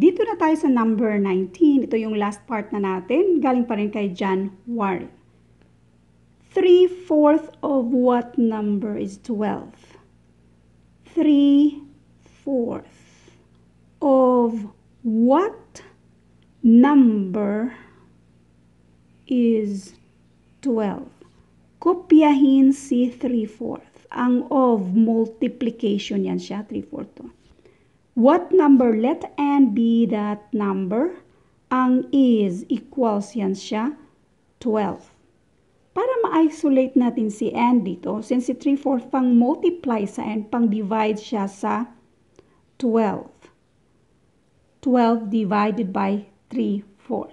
Dito na tayo sa number 19. Ito yung last part na natin. Galing pa rin kay John Warren. 3-fourth of what number is 12? 3-fourth of what number is 12? Kopyahin si 3-fourth. Ang of multiplication yan siya, 3-fourth to. What number? Let n be that number. Ang is equals yan siya, 12. Para ma-isolate natin si n dito, since si 3-4 pang multiply sa n, pang divide siya sa 12. 12 divided by 3-4.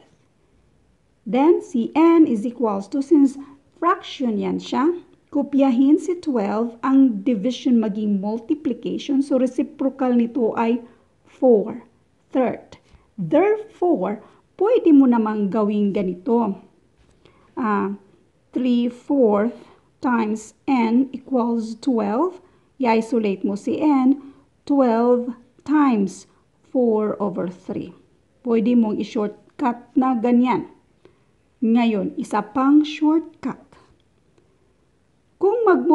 Then, si n is equals to, since fraction yan siya, kopyahin si 12, ang division maging multiplication. So, reciprocal nito ay 4 third. Therefore, pwede mo namang gawing ganito. Uh, 3 fourth times n equals 12. I-isolate mo si n. 12 times 4 over 3. Pwede mong i-shortcut na ganyan. Ngayon, isa pang shortcut.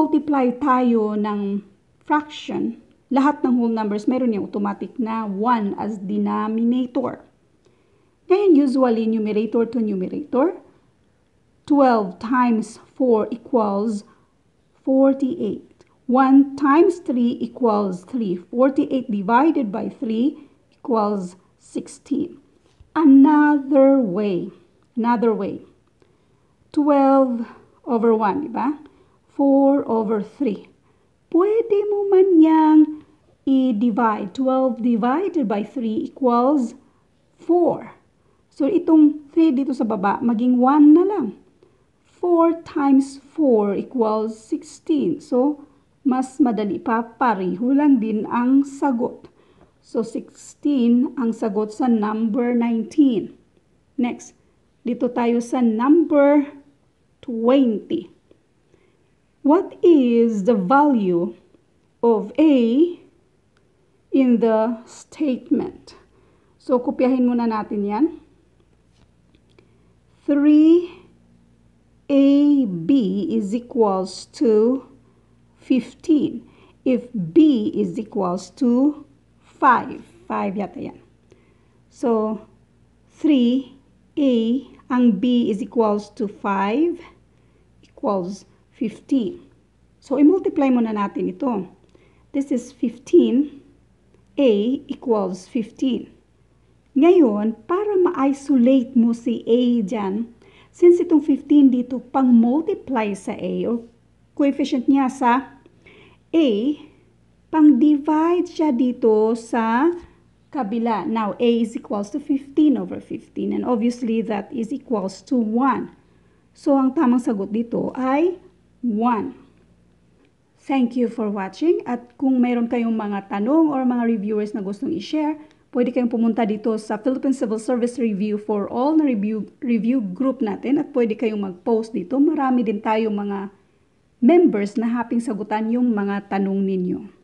Mag-multiply tayo ng fraction, lahat ng whole numbers, meron yung automatic na 1 as denominator. Ngayon, usually, numerator to numerator, 12 times 4 equals 48. 1 times 3 equals 3. 48 divided by 3 equals 16. Another way, another way, 12 over 1, di ba? 4 over 3. Pwede mo man yang i-divide. 12 divided by 3 equals 4. So, itong 3 dito sa baba, maging 1 na lang. 4 times 4 equals 16. So, mas madali pa, pariho lang din ang sagot. So, 16 ang sagot sa number 19. Next, dito tayo sa number 20. What is the value of A in the statement? So, kopyahin muna natin yan. 3AB is equals to 15. If B is equals to 5. 5 yata yan. So, 3A, ang B is equals to 5 equals 15. So, i-multiply muna natin ito. This is 15. A equals 15. Ngayon, para ma-isolate mo si A dyan, since itong 15 dito, pang-multiply sa A, or coefficient niya sa A, pang-divide siya dito sa kabila. Now, A is equals to 15 over 15. And obviously, that is equals to 1. So, ang tamang sagot dito ay 1. Thank you for watching at kung mayroon kayong mga tanong or mga reviewers na gustong i-share, pwede kayong pumunta dito sa Philippine Civil Service Review for All na review, review group natin at pwede kayong mag-post dito. Marami din tayong mga members na haping sagutan yung mga tanong ninyo.